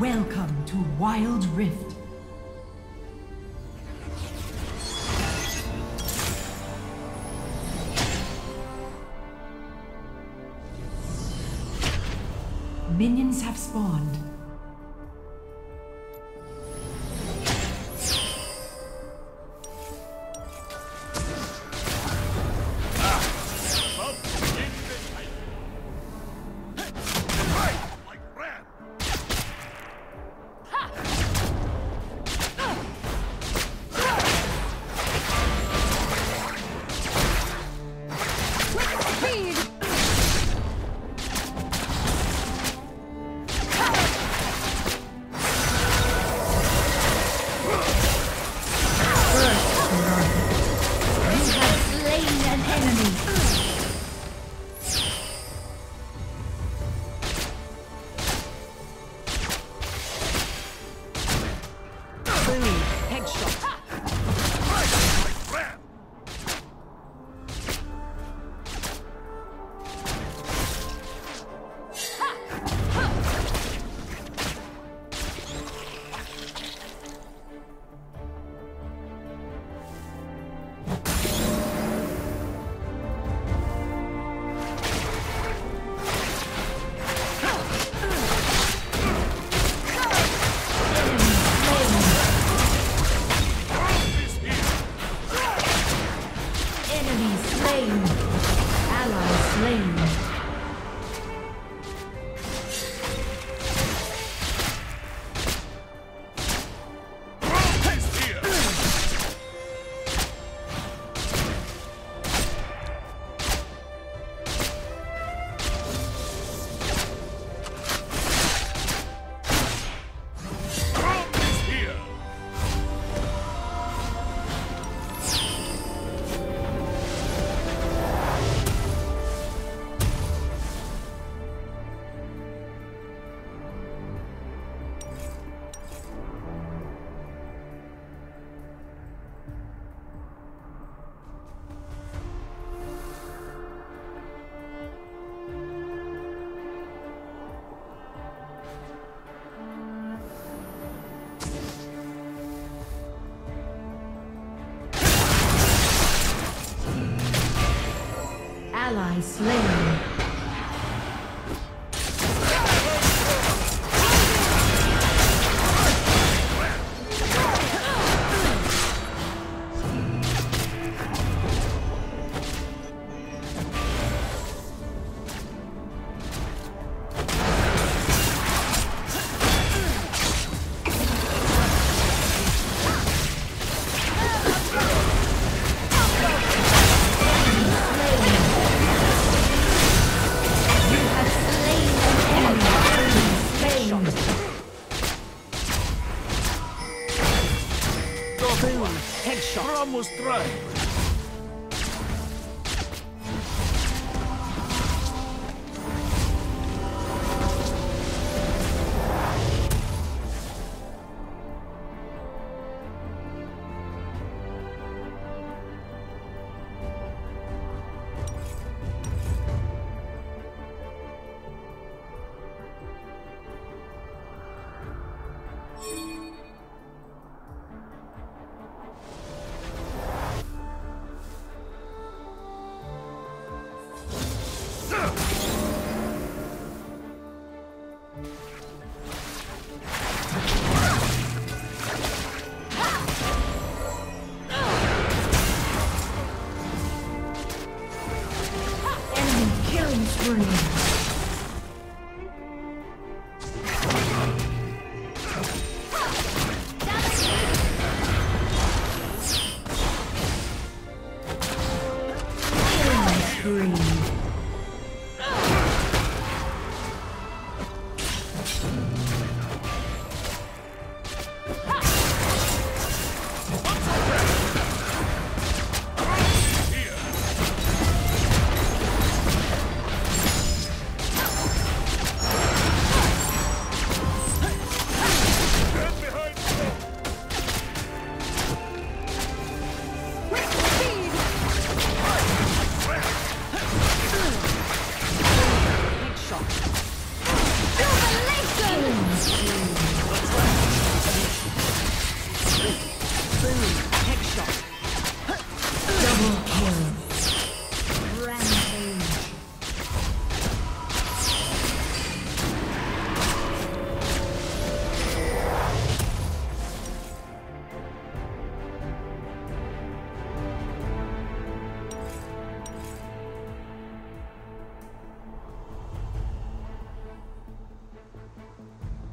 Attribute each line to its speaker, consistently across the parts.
Speaker 1: Welcome to Wild Rift. Minions have spawned. Slain. Three.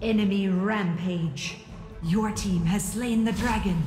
Speaker 1: Enemy rampage. Your team has slain the dragon.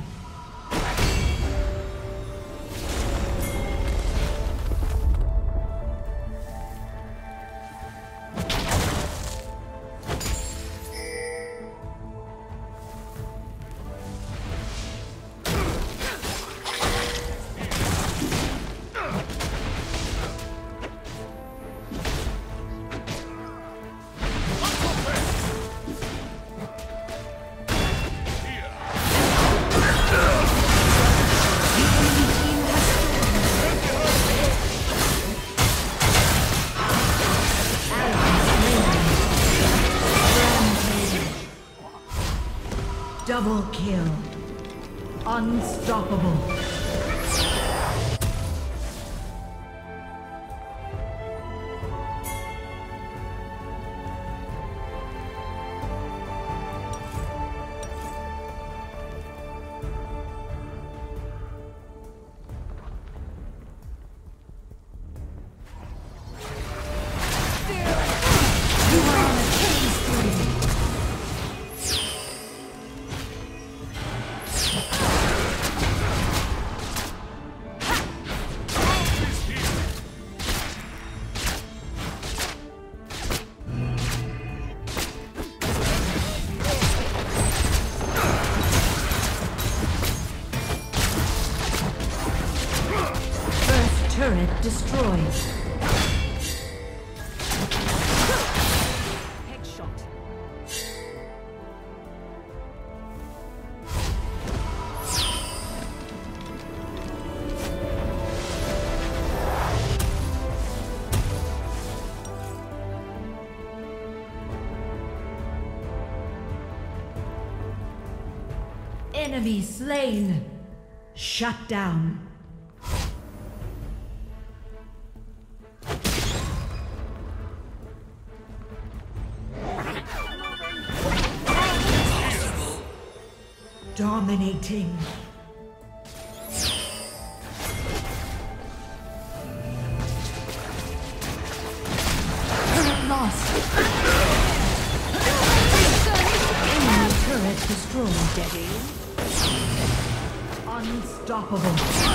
Speaker 1: Enemy slain. Shut down. Dominating. Unstoppable.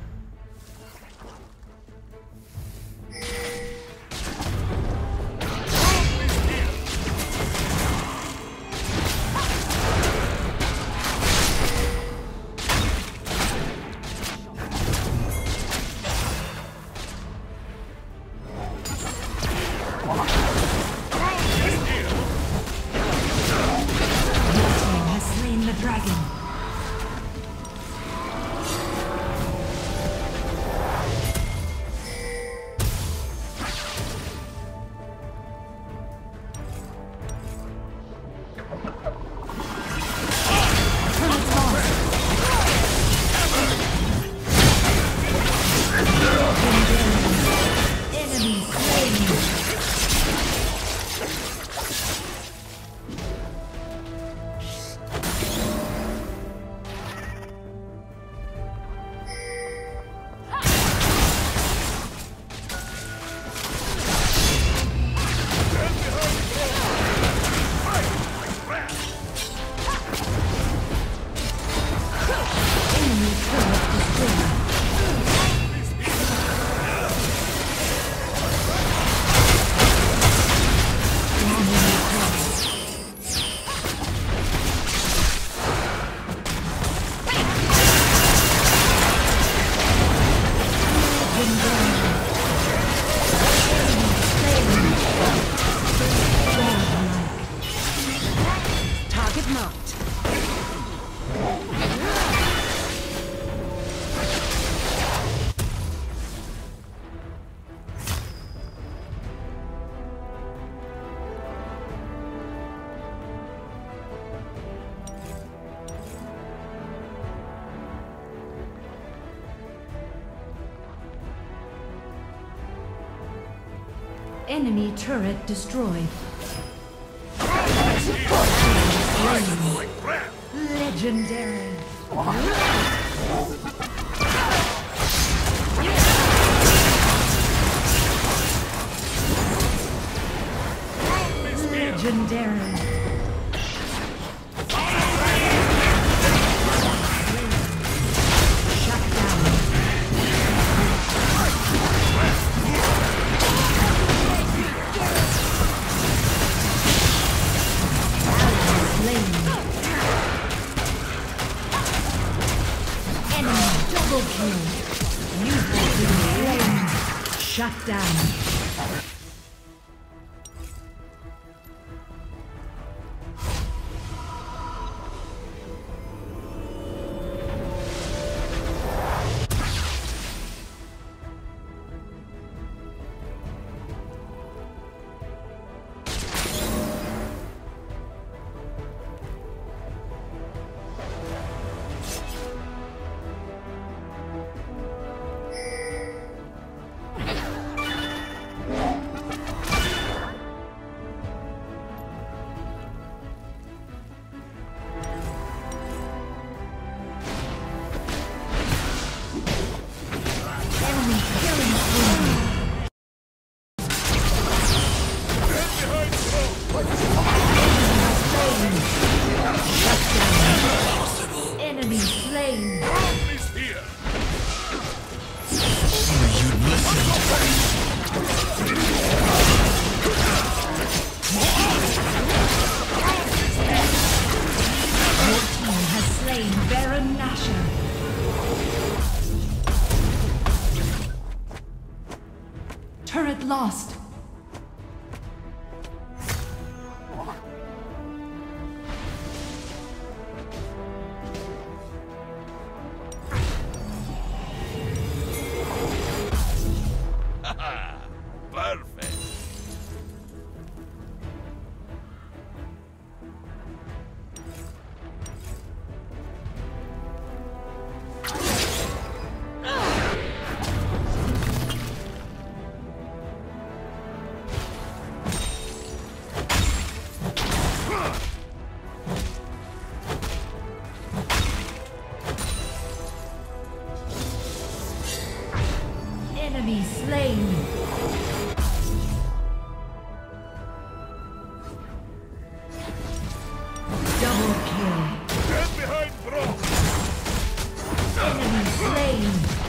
Speaker 1: Enemy turret destroyed. Legendary. Legendary. Baron Turret lost. Double kill. Get behind
Speaker 2: bro!
Speaker 1: Enemy slain!